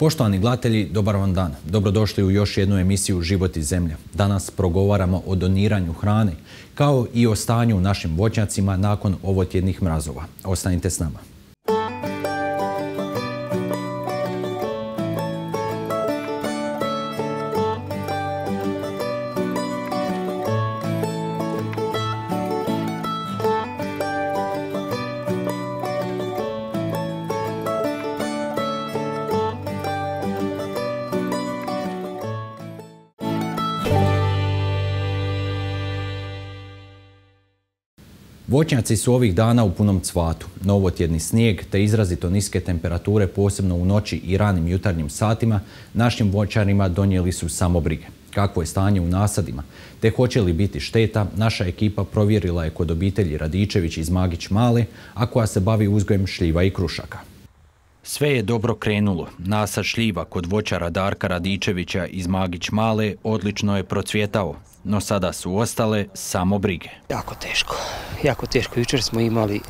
Poštovani gledatelji, dobar vam dan. Dobrodošli u još jednu emisiju Život i zemlja. Danas progovaramo o doniranju hrane, kao i o stanju našim voćnjacima nakon ovotjednih mrazova. Ostanite s nama. Voćnjaci su ovih dana u punom cvatu. Novotjedni snijeg te izrazito niske temperature, posebno u noći i ranim jutarnjim satima, našim voćarima donijeli su samo brige. Kakvo je stanje u nasadima, te hoće li biti šteta, naša ekipa provjerila je kod obitelji Radičević iz Magić Male, a koja se bavi uzgojem šljiva i krušaka. Sve je dobro krenulo. Nasad šljiva kod voćara Darka Radičevića iz Magić Male odlično je procvjetao, no sada su ostale samo brige. Jako teško, jako teško. Jučer smo imali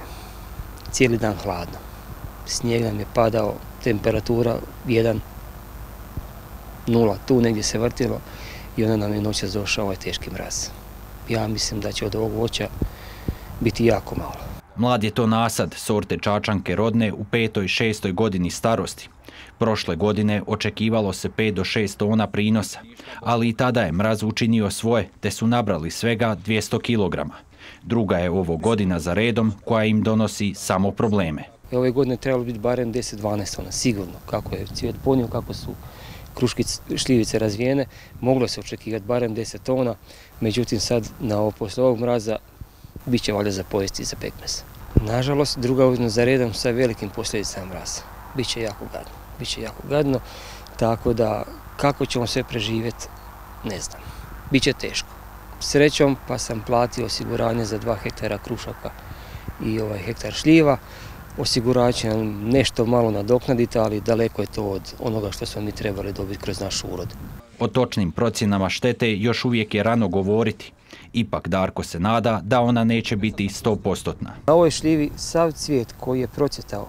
cijeli dan hladno. Snijeg nam je padao, temperatura 1, 0, tu negdje se vrtilo i onda nam je noćas došao ovaj teški mraz. Ja mislim da će od ovog voća biti jako malo. Mlad je to nasad sorte čačanke rodne u petoj, šestoj godini starosti. Prošle godine očekivalo se 5 do 6 tona prinosa, ali i tada je mraz učinio svoje, te su nabrali svega 200 kg. Druga je ovo godina za redom koja im donosi samo probleme. Ove godine trebalo biti barem 10-12 tona, sigurno. Kako je cvijet ponio, kako su kruški šljivice razvijene, moglo se očekivati barem 10 tona, međutim sad na ovo ovog mraza bit će valjda za pojesti i za pekmes. Nažalost, druga godina za redom sa velikim posljedicama mraza. Biće jako gadno bit će jako gadno, tako da kako ćemo sve preživjeti, ne znam. Biće teško. Srećom pa sam platio osiguranje za dva hektara krušaka i ovaj hektar šljiva. Osigurač će nam nešto malo nadoknaditi, ali daleko je to od onoga što smo mi trebali dobiti kroz naš urod. O točnim procjenama štete još uvijek je rano govoriti. Ipak Darko se nada da ona neće biti 100%. Na ovoj šljivi sav cvijet koji je procjetao,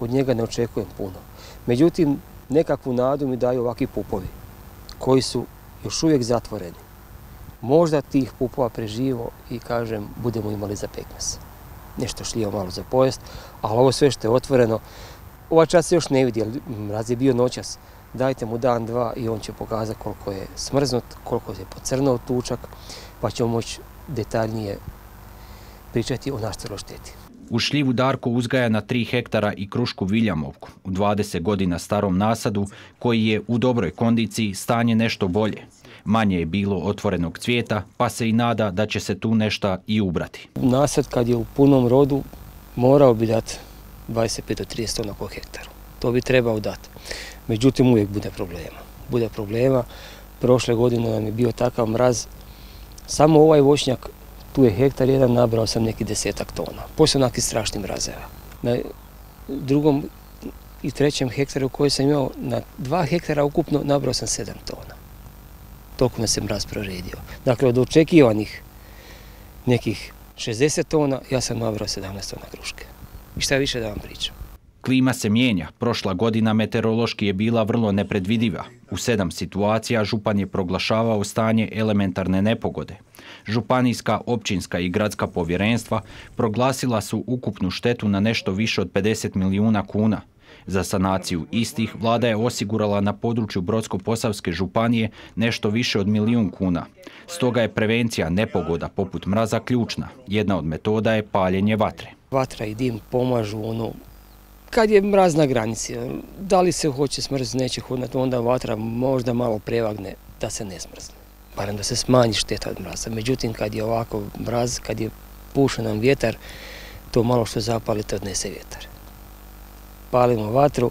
od njega ne očekujem puno. Međutim, nekakvu nadu mi daju ovakvi pupovi koji su još uvijek zatvoreni. Možda tih pupova preživo i kažem budemo imali za pekmes. Nešto šljivo malo za pojest, ali ovo sve što je otvoreno, ovaj čas se još ne vidi, mraz je bio noćas. Dajte mu dan, dva i on će pokazati koliko je smrznut, koliko je pocrnao tučak, pa ćemo moći detaljnije pričati o nastaloj šteti. U šljivu Darko uzgaja na 3 hektara i krušku Viljamovku u 20 godina starom nasadu koji je u dobroj kondiciji stanje nešto bolje. Manje je bilo otvorenog cvijeta pa se i nada da će se tu nešto i ubrati. Nasad kad je u punom rodu morao bi dati 25 do 30 tona po hektaru. To bi trebao dati. Međutim uvijek bude problema. Bude problema. Prošle godine nam je bio takav mraz. Samo ovaj voćnjak tu je hektar jedan, nabrao sam neki desetak tona. Poslije onakvih strašnih mrazeva. Na drugom i trećem hektaru koji sam imao, na dva hektara ukupno nabrao sam sedam tona. Toliko me se mraz proredio. Dakle, od očekivanih nekih 60 tona, ja sam nabrao 17 tona kruške. I šta više da vam pričam. Klima se mijenja. Prošla godina meteorološki je bila vrlo nepredvidiva. U sedam situacija župan je proglašavao stanje elementarne nepogode. Županijska, općinska i gradska povjerenstva proglasila su ukupnu štetu na nešto više od 50 milijuna kuna. Za sanaciju istih vlada je osigurala na području Brodsko-Posavske županije nešto više od milijun kuna. Stoga je prevencija nepogoda poput mraza ključna. Jedna od metoda je paljenje vatre. Vatra i dim pomažu ono kad je mraz na granici, da li se hoće smrzniti, neće hodati, onda vatra možda malo prevagne da se ne smrzne. Barem da se smanji šteta od mraza. Međutim, kad je ovako mraz, kad je pušen nam vjetar, to malo što zapali, to odnese vjetar. Palimo vatru,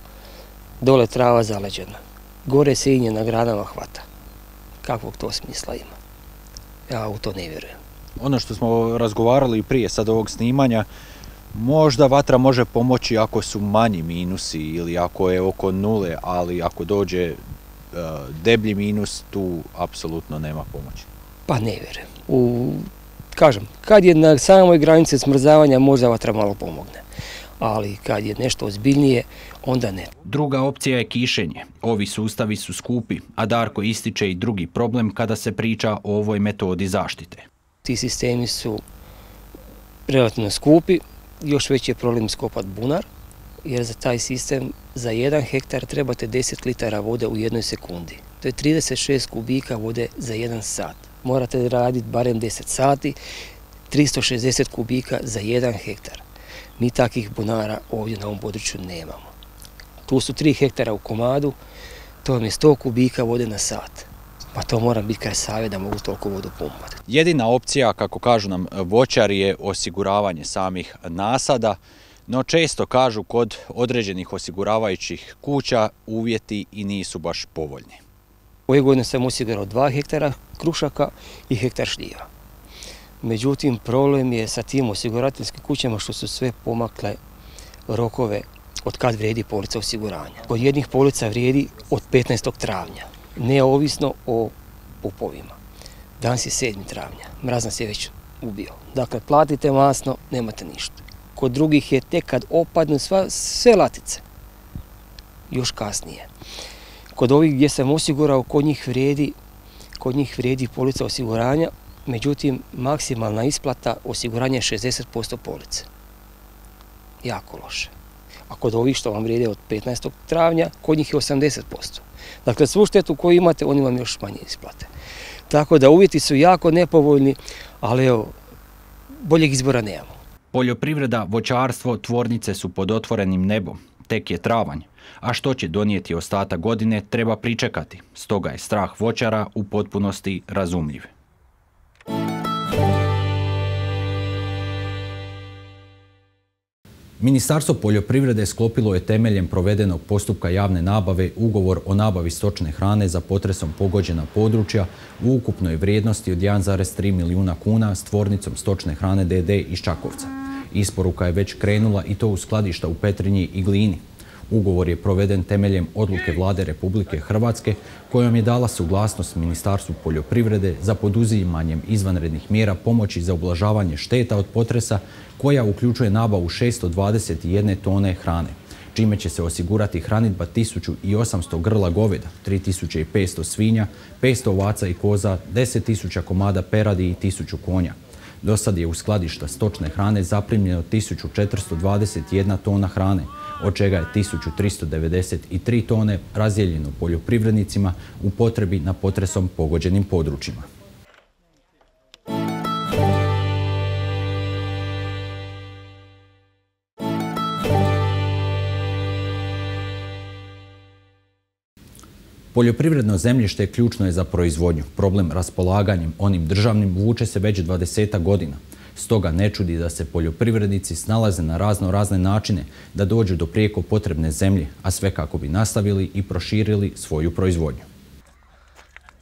dole trava zaleđena. Gore se inje na granama hvata. Kakvog to smisla ima? Ja u to ne vjerujem. Ono što smo razgovarali prije sad ovog snimanja, Možda vatra može pomoći ako su manji minusi ili ako je oko nule, ali ako dođe e, deblji minus, tu apsolutno nema pomoći. Pa ne vjerujem. U, kažem, kad je na samoj granici smrzavanja možda vatra malo pomogne. ali kad je nešto ozbiljnije, onda ne. Druga opcija je kišenje. Ovi sustavi su skupi, a Darko ističe i drugi problem kada se priča o ovoj metodi zaštite. Ti sistemi su relativno skupi, još veći je problem skopat bunar, jer za taj sistem za jedan hektar trebate 10 litara vode u jednoj sekundi. To je 36 kubika vode za jedan sat. Morate raditi barem 10 sati, 360 kubika za jedan hektar. Mi takvih bunara ovdje na ovom području nemamo. Tu su 3 hektara u komadu, to vam je 100 kubika vode na sat. Pa to mora biti kraj save da mogu toliko vodu pumpati. Jedina opcija, kako kažu nam voćari, je osiguravanje samih nasada, no često kažu kod određenih osiguravajućih kuća uvjeti i nisu baš povoljni. Ove godine sam osigurao 2 hektara krušaka i hektar šljiva. Međutim, problem je sa tim osigurateljskim kućama što su sve pomakle rokove od kad vrijedi polica osiguranja. Kod jednih polica vrijedi od 15. travnja, neovisno o pupovima. Danas je 7. travnja, mraz nas je već ubio. Dakle, platite masno, nemate ništa. Kod drugih je tek kad opadnu sva, sve latice. Još kasnije. Kod ovih gdje sam osigurao, kod njih vrijedi, kod njih vrijedi polica osiguranja, međutim maksimalna isplata osiguranja je 60% police. Jako loše. A kod ovih što vam vrijede od 15. travnja, kod njih je 80%. Dakle, svu štetu koju imate, oni vam još manje isplate. Tako da uvjeti su jako nepovoljni, ali evo, boljeg izbora nemamo. Poljoprivreda, voćarstvo, tvornice su pod otvorenim nebom. Tek je travanj. A što će donijeti ostatak godine treba pričekati. Stoga je strah voćara u potpunosti razumljiv. Ministarstvo poljoprivrede sklopilo je temeljem provedenog postupka javne nabave ugovor o nabavi stočne hrane za potresom pogođena područja u ukupnoj vrijednosti od 1,3 milijuna kuna s tvornicom stočne hrane DD iz Čakovca. Isporuka je već krenula i to u skladišta u Petrinji i Glini. Ugovor je proveden temeljem odluke vlade Republike Hrvatske kojom je dala suglasnost Ministarstvu poljoprivrede za poduzimanjem izvanrednih mjera pomoći za ublažavanje šteta od potresa koja uključuje nabavu 621 tone hrane čime će se osigurati hranitba 1800 grla goveda, 3500 svinja, 500 ovaca i koza, 10.000 komada peradi i 1000 konja. Do sad je u skladišta stočne hrane zaprimljeno 1421 tona hrane, od čega je 1393 tone razdijeljeno poljoprivrednicima u potrebi na potresom pogođenim područjima. Poljoprivredno zemljište ključno je za proizvodnju. Problem raspolaganjem onim državnim vuče se već 20 godina. Stoga ne čudi da se poljoprivrednici snalaze na razno razne načine da dođu do prijeko potrebne zemlje, a sve kako bi nastavili i proširili svoju proizvodnju.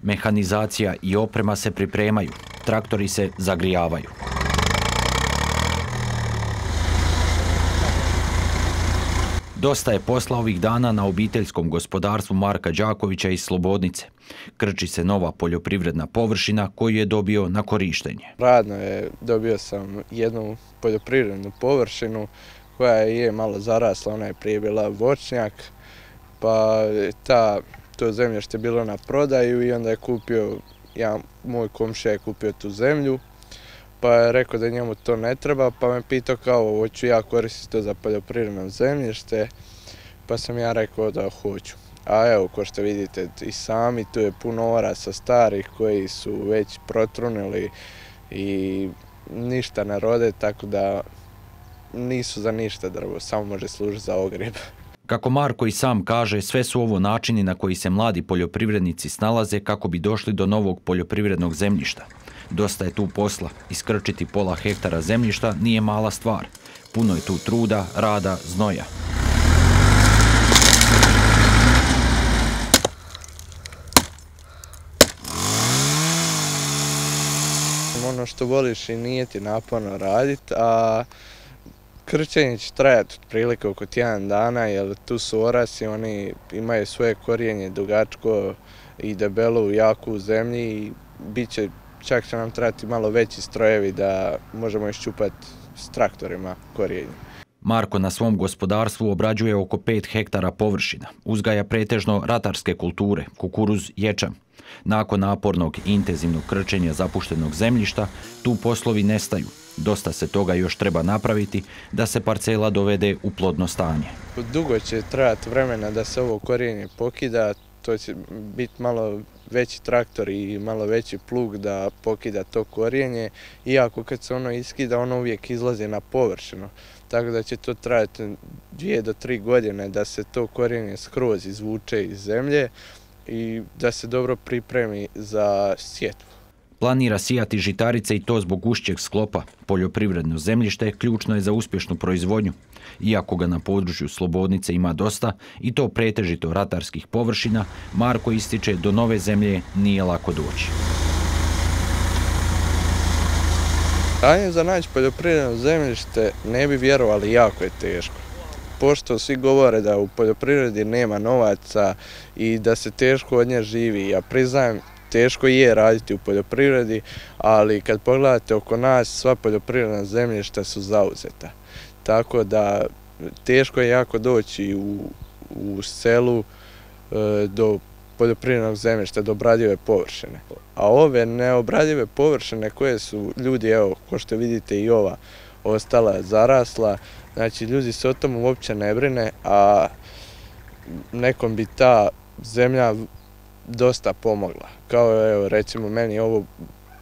Mehanizacija i oprema se pripremaju, traktori se zagrijavaju. Dosta je posla ovih dana na obiteljskom gospodarstvu Marka Đakovića iz Slobodnice. Krči se nova poljoprivredna površina koju je dobio na korištenje. Radno je, dobio sam jednu poljoprivrednu površinu koja je malo zarasla, ona je prije bila voćnjak, pa ta, to zemljište bilo na prodaju i onda je kupio, ja, moj komšija je kupio tu zemlju pa je rekao da njemu to ne treba, pa me pitao kao hoću ja koristiti to za poljoprivredno zemljište, pa sam ja rekao da hoću. A evo, ko što vidite i sami, tu je puno orasa starih koji su već protrunili i ništa ne rode, tako da nisu za ništa drvo, samo može služiti za ogrijeb. Kako Marko i sam kaže, sve su ovo načini na koji se mladi poljoprivrednici snalaze kako bi došli do novog poljoprivrednog zemljišta. Dosta je tu posla. Iskrčiti pola hektara zemljišta nije mala stvar. Puno je tu truda, rada, znoja. Ono što voliš i nije ti naporno raditi, a krčenje će trajati otprilike oko tjedan dana, jer tu su orasi, oni imaju svoje korijenje dugačko i debelo u jaku u zemlji i bit će čak će nam trebati malo veći strojevi da možemo iščupati s traktorima korijenje. Marko na svom gospodarstvu obrađuje oko 5 hektara površina. Uzgaja pretežno ratarske kulture, kukuruz, ječam. Nakon napornog i intenzivnog krčenja zapuštenog zemljišta, tu poslovi nestaju. Dosta se toga još treba napraviti da se parcela dovede u plodno stanje. Dugo će trajati vremena da se ovo korijenje pokida, to će biti malo veći traktor i malo veći plug da pokida to korijenje, iako kad se ono iskida, ono uvijek izlazi na površinu. Tako da će to trajati dvije do tri godine da se to korijenje skroz izvuče iz zemlje i da se dobro pripremi za sjetvu. Planira sijati žitarice i to zbog ušćeg sklopa. Poljoprivredno zemljište ključno je za uspješnu proizvodnju. Iako ga na području Slobodnice ima dosta, i to pretežito ratarskih površina, Marko ističe do nove zemlje nije lako doći. Stanje za naći poljoprivredno zemljište ne bi vjerovali jako je teško. Pošto svi govore da u poljoprivredi nema novaca i da se teško od nje živi, ja priznajem teško je raditi u poljoprivredi, ali kad pogledate oko nas, sva poljoprivredna zemljišta su zauzeta. Tako da teško je jako doći u, selu e, do poljoprivrednog zemljišta, do obradive površine. A ove neobradive površine koje su ljudi, evo, ko što vidite i ova, ostala zarasla, znači ljudi se o tom uopće ne brine, a nekom bi ta zemlja dosta pomogla. Kao evo recimo meni ovo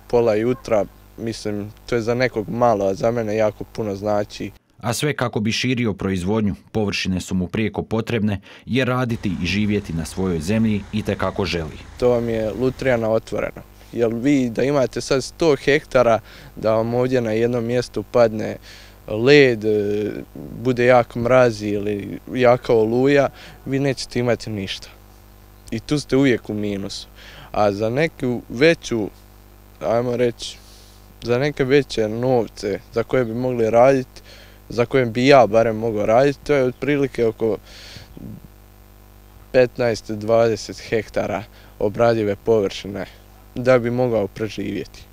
pola jutra, mislim to je za nekog malo, a za mene jako puno znači. A sve kako bi širio proizvodnju, površine su mu prijeko potrebne jer raditi i živjeti na svojoj zemlji i kako želi. To vam je lutrija na otvoreno. Jer vi da imate sad 100 hektara, da vam ovdje na jednom mjestu padne led, bude jak mrazi ili jaka oluja, vi nećete imati ništa i tu ste uvijek u minusu. A za neku veću, ajmo reći, za neke veće novce za koje bi mogli raditi, za koje bi ja barem mogao raditi, to je otprilike oko 15-20 hektara obradive površine da bi mogao preživjeti.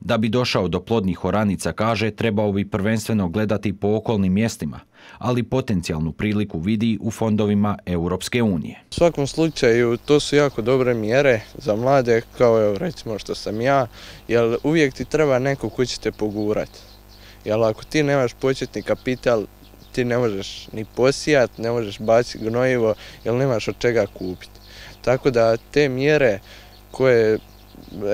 Da bi došao do plodnih oranica, kaže, trebao bi prvenstveno gledati po okolnim mjestima, ali potencijalnu priliku vidi u fondovima Europske unije. U svakom slučaju to su jako dobre mjere za mlade, kao evo recimo što sam ja, jer uvijek ti treba neko koji će te pogurati. Jer ako ti nemaš početni kapital, ti ne možeš ni posijat, ne možeš baciti gnojivo, jer nemaš od čega kupiti. Tako da te mjere koje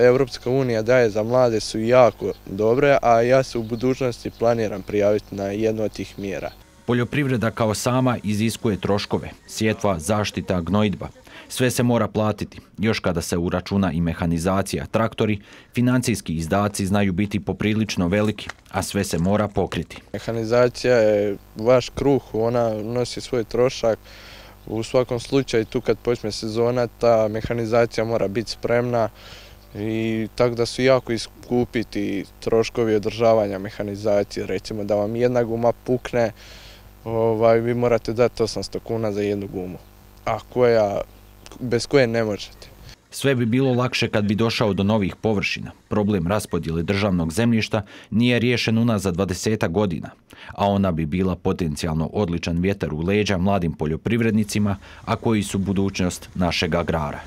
Europska unija daje za mlade su jako dobre, a ja se u budućnosti planiram prijaviti na jednu od tih mjera. Poljoprivreda kao sama iziskuje troškove, sjetva, zaštita, gnojidba. Sve se mora platiti. Još kada se uračuna i mehanizacija, traktori, financijski izdaci znaju biti poprilično veliki, a sve se mora pokriti. Mehanizacija je vaš kruh, ona nosi svoj trošak. U svakom slučaju tu kad počne sezona ta mehanizacija mora biti spremna i tako da su jako iskupiti troškovi održavanja mehanizacije, recimo da vam jedna guma pukne, ovaj, vi morate dati 800 kuna za jednu gumu, a koja, bez koje ne možete. Sve bi bilo lakše kad bi došao do novih površina. Problem raspodjele državnog zemljišta nije riješen unazad 20 godina, a ona bi bila potencijalno odličan vjetar u leđa mladim poljoprivrednicima, a koji su budućnost našeg agrara.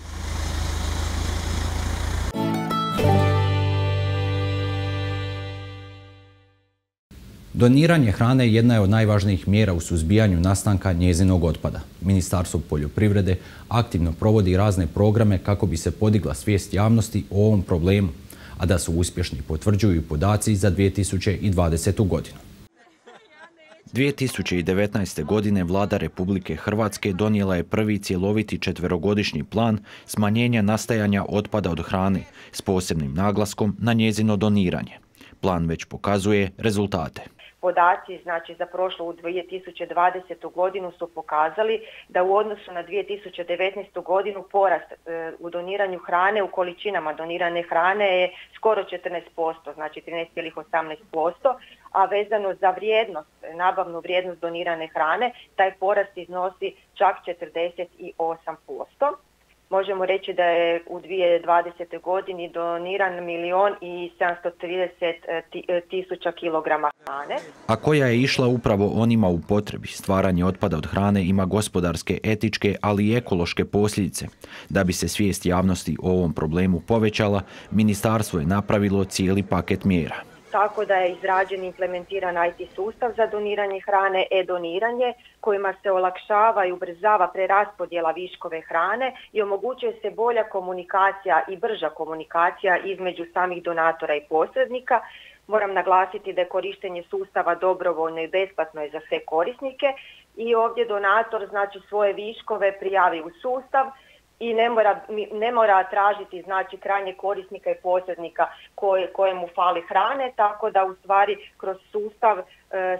Doniranje hrane jedna je od najvažnijih mjera u suzbijanju nastanka njezinog otpada. Ministarstvo poljoprivrede aktivno provodi razne programe kako bi se podigla svijest javnosti o ovom problemu, a da su uspješni potvrđuju podaci za 2020. godinu. 2019. godine vlada Republike Hrvatske donijela je prvi cjeloviti četverogodišnji plan smanjenja nastajanja otpada od hrane s posebnim naglaskom na njezino doniranje. Plan već pokazuje rezultate podaci znači za prošlu u 2020. godinu su pokazali da u odnosu na 2019. godinu porast e, u doniranju hrane, u količinama donirane hrane je skoro 14%, znači 13,18%, a vezano za vrijednost, nabavnu vrijednost donirane hrane, taj porast iznosi čak 48%. Možemo reći da je u 2020. godini doniran milion i 730 e, e, tisuća kilograma hrane. A koja je išla upravo onima u potrebi. Stvaranje otpada od hrane ima gospodarske, etičke, ali i ekološke posljedice. Da bi se svijest javnosti o ovom problemu povećala, ministarstvo je napravilo cijeli paket mjera tako da je izrađen i implementiran IT sustav za doniranje hrane, e-doniranje, kojima se olakšava i ubrzava preraspodjela viškove hrane i omogućuje se bolja komunikacija i brža komunikacija između samih donatora i posrednika. Moram naglasiti da je korištenje sustava dobrovoljno i besplatno je za sve korisnike i ovdje donator znači svoje viškove prijavi u sustav, i ne mora, ne mora tražiti znači krajnje korisnika i posrednika koje, kojemu fali hrane, tako da u stvari kroz sustav e,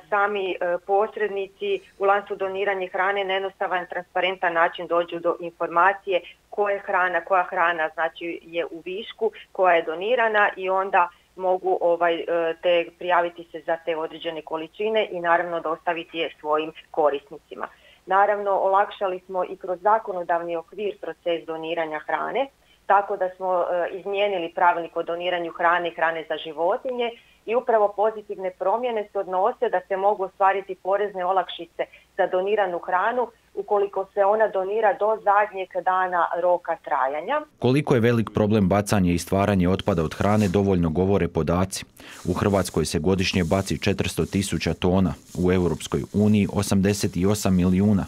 sami e, posrednici u lancu doniranja hrane na jednostavan transparentan način dođu do informacije koja hrana, koja hrana znači je u višku, koja je donirana i onda mogu ovaj e, te prijaviti se za te određene količine i naravno dostaviti je svojim korisnicima. Naravno, olakšali smo i kroz zakonodavni okvir proces doniranja hrane, tako da smo e, izmijenili pravilnik o doniranju hrane i hrane za životinje i upravo pozitivne promjene se odnose da se mogu ostvariti porezne olakšice za doniranu hranu ukoliko se ona donira do zadnjeg dana roka trajanja. Koliko je velik problem bacanje i stvaranje otpada od hrane dovoljno govore podaci. U Hrvatskoj se godišnje baci 400 tisuća tona, u Europskoj uniji 88 milijuna.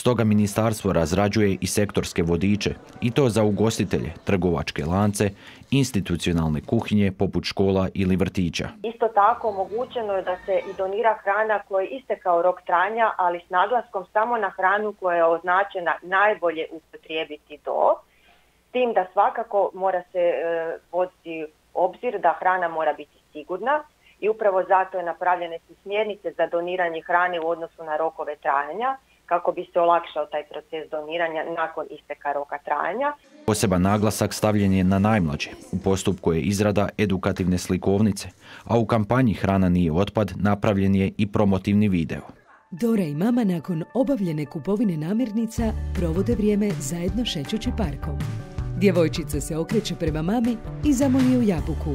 Stoga ministarstvo razrađuje i sektorske vodiče i to za ugostitelje, trgovačke lance, institucionalne kuhinje poput škola ili vrtića. Isto tako omogućeno je da se i donira hrana koja je istekao rok tranja, ali s naglaskom samo na hranu koja je označena najbolje upotrijebiti do, tim da svakako mora se e, voditi obzir da hrana mora biti sigurna i upravo zato je napravljene su smjernice za doniranje hrane u odnosu na rokove trajanja kako bi se olakšao taj proces doniranja nakon isteka roka trajanja. Poseban naglasak stavljen je na najmlađe. U postupku je izrada edukativne slikovnice, a u kampanji Hrana nije otpad napravljen je i promotivni video. Dora i mama nakon obavljene kupovine namirnica provode vrijeme zajedno šećući parkom. Djevojčica se okreće prema mami i zamoli u jabuku.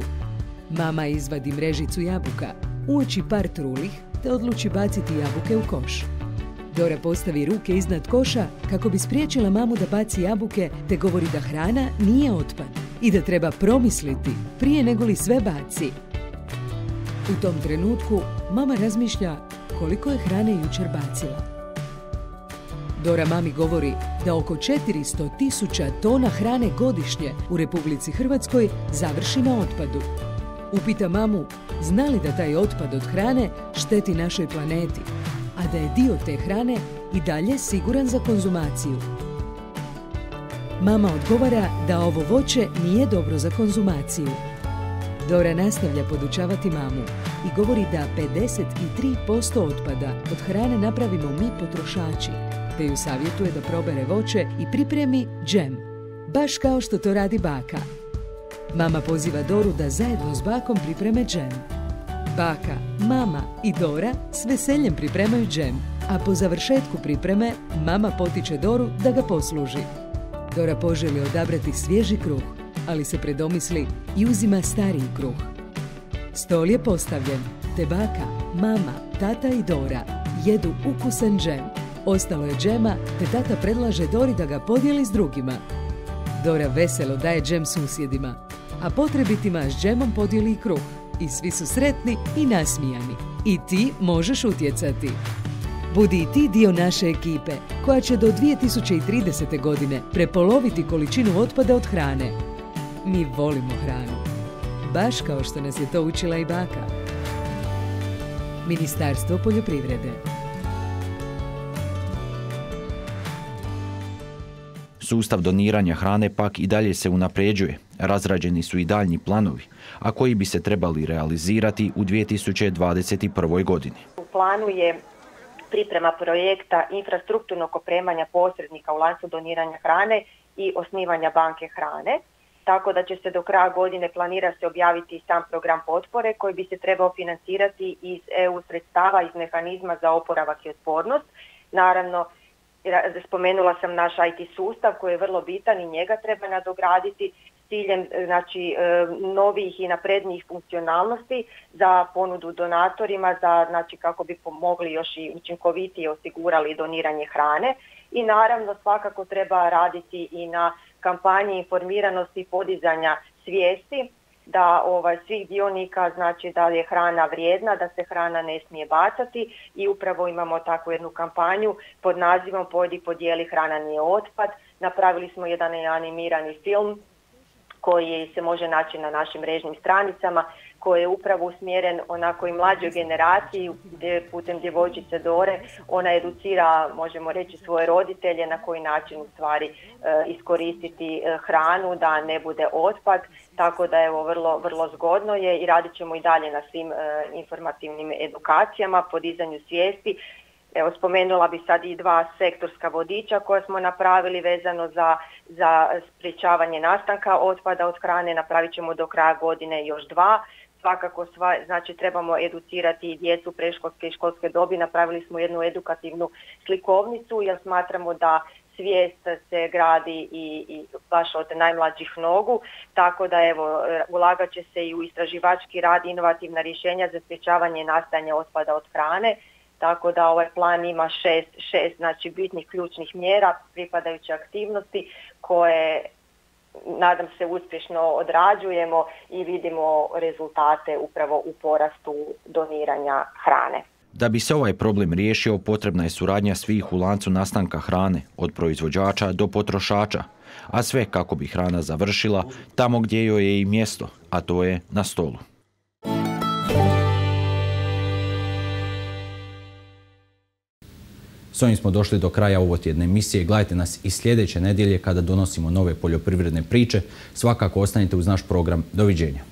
Mama izvadi mrežicu jabuka, uoči par trulih te odluči baciti jabuke u koš. Dora postavi ruke iznad koša kako bi spriječila mamu da baci jabuke te govori da hrana nije otpad i da treba promisliti prije nego li sve baci. U tom trenutku mama razmišlja koliko je hrane jučer bacila. Dora mami govori da oko 400 tisuća tona hrane godišnje u Republici Hrvatskoj završi na otpadu. Upita mamu zna li da taj otpad od hrane šteti našoj planeti a da je dio te hrane i dalje siguran za konzumaciju. Mama odgovara da ovo voće nije dobro za konzumaciju. Dora nastavlja podučavati mamu i govori da 53% otpada od hrane napravimo mi potrošači, te ju savjetuje da probere voće i pripremi džem, baš kao što to radi baka. Mama poziva Doru da zajedno s bakom pripreme džem. Baka, mama i Dora s veseljem pripremaju džem, a po završetku pripreme mama potiče Doru da ga posluži. Dora poželi odabrati svježi kruh, ali se predomisli i uzima stariji kruh. Stol je postavljen, te baka, mama, tata i Dora jedu ukusan džem. Ostalo je džema, te tata predlaže Dori da ga podijeli s drugima. Dora veselo daje džem susjedima, a potrebitima s džemom podijeli i kruh i svi su sretni i nasmijani. I ti možeš utjecati. Budi i ti dio naše ekipe koja će do 2030. godine prepoloviti količinu otpada od hrane. Mi volimo hranu. Baš kao što nas je to učila i baka. Ministarstvo poljoprivrede. Sustav doniranja hrane pak i dalje se unapređuje. Razrađeni su i daljnji planovi, a koji bi se trebali realizirati u 2021. godini. U planu je priprema projekta infrastrukturnog opremanja posrednika u lancu doniranja hrane i osnivanja banke hrane. Tako da će se do kraja godine planira se objaviti sam program potpore koji bi se trebao financirati iz EU sredstava iz mehanizma za oporavak i otpornost. Naravno, spomenula sam naš IT sustav koji je vrlo bitan i njega treba nadograditi ciljem znači, novih i naprednijih funkcionalnosti za ponudu donatorima, za, znači, kako bi pomogli još i učinkovitije osigurali doniranje hrane. I naravno svakako treba raditi i na kampanji informiranosti i podizanja svijesti da ovaj, svih dionika znači da je hrana vrijedna, da se hrana ne smije bacati i upravo imamo takvu jednu kampanju pod nazivom Pojedi podijeli hrana nije otpad. Napravili smo jedan animirani film koji se može naći na našim mrežnim stranicama, koji je upravo usmjeren onako i mlađoj generaciji, gdje putem djevojčice Dore ona educira, možemo reći, svoje roditelje na koji način u stvari e, iskoristiti e, hranu da ne bude otpad, tako da evo vrlo, vrlo zgodno je i radit ćemo i dalje na svim e, informativnim edukacijama, podizanju svijesti. Evo spomenula bi sad i dva sektorska vodiča koja smo napravili vezano za, za sprječavanje nastanka otpada od hrane, napravit ćemo do kraja godine još dva. Svakako sva, znači trebamo educirati djecu preškolske i školske dobi, napravili smo jednu edukativnu slikovnicu jer smatramo da svijest se gradi i, i baš od najmlađih nogu, tako da evo ulagat će se i u istraživački rad, inovativna rješenja za sprječavanje nastajanja otpada od hrane, tako da ovaj plan ima šest, šest znači bitnih ključnih mjera, pripadajuće aktivnosti koje nadam se uspješno odrađujemo i vidimo rezultate upravo u porastu doniranja hrane. Da bi se ovaj problem riješio, potrebna je suradnja svih u lancu nastanka hrane, od proizvođača do potrošača, a sve kako bi hrana završila tamo gdje joj je i mjesto, a to je na stolu. S ovim smo došli do kraja ovotjedne emisije. Gledajte nas i sljedeće nedjelje kada donosimo nove poljoprivredne priče. Svakako ostanite uz naš program. Doviđenja.